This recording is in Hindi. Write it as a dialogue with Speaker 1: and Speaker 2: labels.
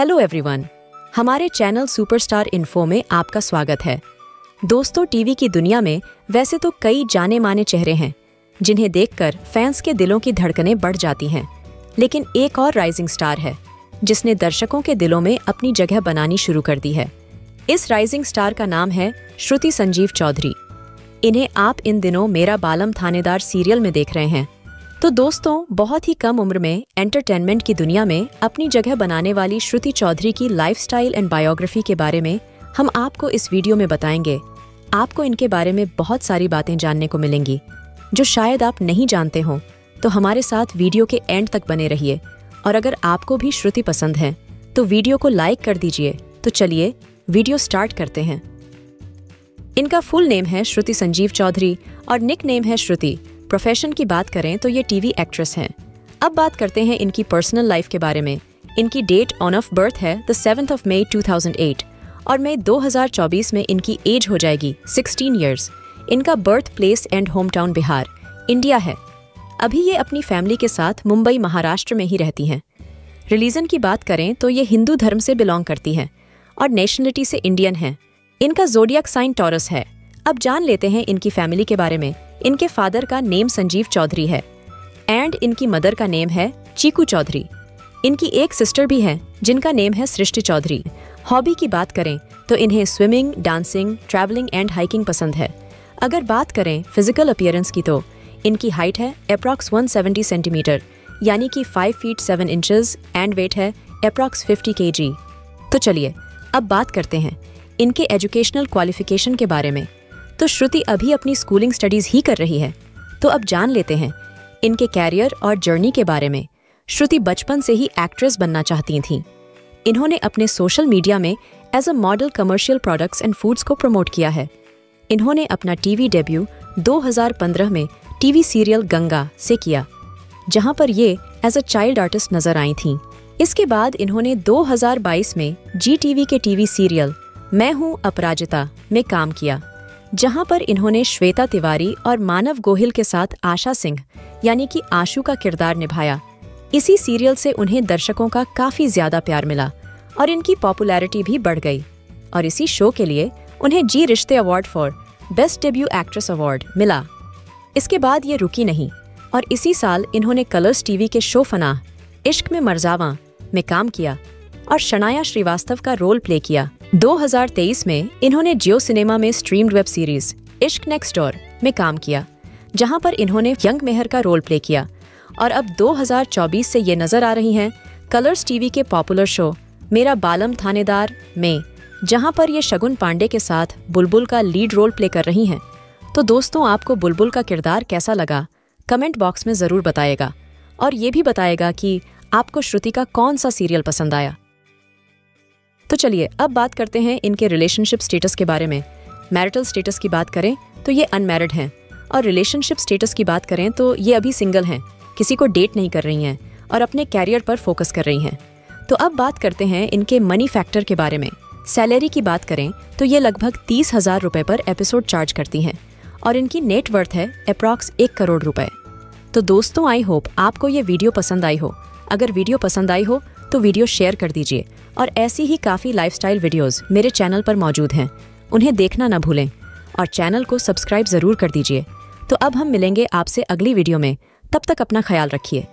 Speaker 1: हेलो एवरीवन हमारे चैनल सुपरस्टार इन्फो में आपका स्वागत है। दोस्तों टीवी की दुनिया में वैसे तो कई जाने माने चेहरे हैं, जिन्हें देखकर फैंस के दिलों की धड़कनें बढ़ जाती हैं। लेकिन एक और राइजिंग स्टार है, जिसने दर्शकों के दिलों में अपनी जगह बनानी शुरू कर दी है। इस राइजिंग स्टार का नाम है श्रुति संजीव चौधरी। इन्हें आप इन दिनों मेरा बालम थानेदार सीरियल में देख रहे हैं। तो दोस्तों, बहुत ही कम उम्र में एंटरटेनमेंट की दुनिया में, अपनी जगह बनाने वाली श्रुति चौधरी की लाइफस्टाइल एंड बायोग्राफी के बारे में, हम आपको इस वीडियो में बताएँगे। आपको इनके बारे में बहुत सारी बातें जानने को मिलेंगी, जो शायद आप नहीं जानते हो। तो हमारे साथ वीडियो के एंड तक बने रहिए, और अगर आपको भी श्रुति पसंद है तो वीडियो को लाइक कर दीजिए। तो चलिए वीडियो स्टार्ट करते हैं। इनका फुल नेम है श्रुति संजीव चौधरी, और निक नेम है श्रुति प्रोफेशन की बात करें तो ये टीवी एक्ट्रेस हैं। अब बात करते हैं इनकी पर्सनल लाइफ के बारे में। इनकी डेट ऑन ऑफ़ बर्थ है द सेवेंथ ऑफ़ मई 2008 और मई 2024 में इनकी एज हो जाएगी 16 इयर्स इनका birth place and home town Bihar India है। अभी ये अपनी फैमिली के साथ मुंबई, महाराष्ट्र में ही रहती हैं। रिलीजन की बात करें तो ये हिंदू धर्म से बिलोंग करती हैं और नेशनलिटी से इंडियन हैं। इनका जोडियक साइन टॉरस है। अब जान लेते हैं इनकी फैमिली के बारे में। इनके फादर का नेम संजीव चौधरी है एंड इनकी मदर का नेम है चीकू चौधरी। इनकी एक सिस्टर भी है, जिनका नेम है सृष्टि चौधरी। हॉबी की बात करें तो इन्हें swimming dancing travelling and hiking पसंद है। अगर बात करें फ़िज़िकल अपियरेंस की तो इनकी हाइट है अप्रॉक्स 170 सेंटीमीटर यानी कि 5 फीट 7 इंचेस एंड वेट है अप्रॉक्स 50 केजी तो चलिए, अब बात करते हैं इनके एजुकेशनल क्वालिफिकेशन के बारे में। तो श्रुति अभी अपनी स्कूलिंग स्टडीज़ ही कर रही है। तो अब जान लेते हैं, इनके कैरियर और जर्नी के बारे में। श्रुति बचपन से ही एक्ट्रेस बनना चाहती थीं। इन्होंने अपने सोशल मीडिया में as a model commercial products and foods को प्रमोट किया है। इन्होंने अपना टीवी डेब्यू 2015 में टीवी सीरियल गंगा से किया, जहाँ पर ये एज अ चाइल्ड आर्टिस्ट नज़र आई थीं। इसके बाद इन्होंने 2022 में जी टीवी के टीवी सीरियल मैं हूँ अपराजिता में काम किया। जहाँ पर इन्होंने श्वेता तिवारी और मानव गोहिल के साथ आशा सिंह, यानी कि आशु का किरदार निभाया। इसी सीरियल से उन्हें दर्शकों का काफ़ी ज़्यादा प्यार मिला और इनकी पॉपुलैरिटी भी बढ़ गई। और इसी शो के लिए उन्हें Zee Rishtey award for best debut actress award मिला। इसके बाद ये रुकी नहीं और इसी साल इन्होंने कलर्स टीवी के शो फना, इश्क में मरजावा में काम किया और शनाया श्रीवास्तव का रोल प्ले किया। 2023 में इन्होंने जियो सिनेमा में streamed web series Ishq next door में काम किया, जहाँ पर इन्होंने यंग मेहर का रोल प्ले किया। और अब 2024 से ये नज़र आ रही हैं कलर्स टीवी के पॉपुलर शो मेरा बालम थानेदार में, जहाँ पर ये शगुन पांडे के साथ बुलबुल का लीड रोल प्ले कर रही हैं। तो दोस्तों, आपको बुलबुल का किरदार कैसा लगा? कमेंट बॉक्स में ज़रूर बताएगा। और ये भी बताएगा कि आपको श्रुति का कौन सा सीरियल पसंद आया? तो चलिए, अब बात करते हैं इनके रिलेशनशिप स्टेटस के बारे में। मैरिटल स्टेटस की बात करें तो ये अनमेरिड हैं। और रिलेशनशिप स्टेटस की बात करें तो ये अभी सिंगल हैं। किसी को डेट नहीं कर रही हैं और अपने कैरियर पर फोकस कर रही हैं। तो अब बात करते हैं इनके मनी फैक्टर के बारे में। सैलरी की बात करें तो ये लगभग तीस हज़ार रुपये पर एपिसोड चार्ज करती हैं और इनकी नेट वर्थ है अप्रॉक्स एक करोड़ रुपए। तो दोस्तों आई होप आपको ये वीडियो पसंद आई हो। अगर वीडियो पसंद आई हो तो वीडियो शेयर कर दीजिए। और ऐसी ही काफ़ी लाइफस्टाइल वीडियोस मेरे चैनल पर मौजूद हैं। उन्हें देखना न भूलें और चैनल को सब्सक्राइब ज़रूर कर दीजिए। तो अब हम मिलेंगे आपसे अगली वीडियो में। तब तक अपना ख्याल रखिए।